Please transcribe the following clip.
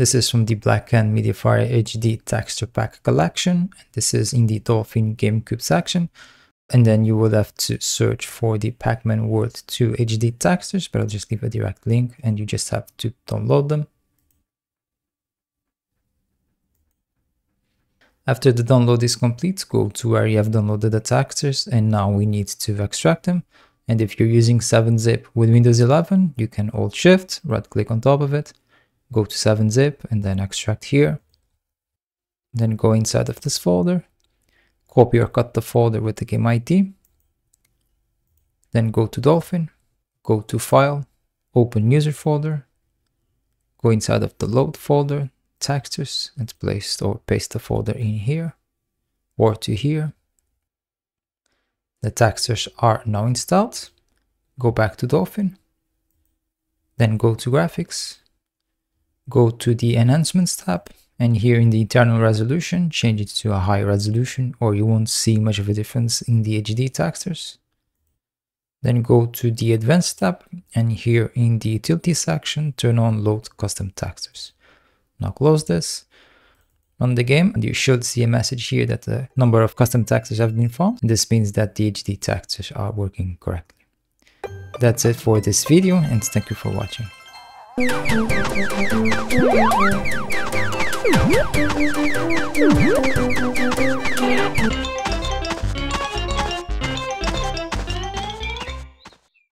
This is from the Bl4ckH4nd Mediafire HD texture pack collection. This is in the Dolphin GameCube section. And then you will have to search for the Pac-Man World 2 HD textures, but I'll just leave a direct link and you just have to download them. After the download is complete, go to where you have downloaded the textures and now we need to extract them. And if you're using 7-zip with Windows 11, you can Alt Shift, right click on top of it, go to 7-zip and then extract here. Then go inside of this folder, copy or cut the folder with the game ID. Then go to Dolphin, go to File, open User folder, go inside of the Load folder, textures and place or paste the folder in here or to here. The textures are now installed. Go back to Dolphin, then go to Graphics, go to the Enhancements tab, and here in the internal resolution, change it to a high resolution or you won't see much of a difference in the HD textures. Then go to the Advanced tab, and here in the Utility section, turn on Load Custom Textures. Now close this, run the game, and you should see a message here that the number of custom textures have been found. This means that the HD textures are working correctly. That's it for this video, and thank you for watching. Thank you.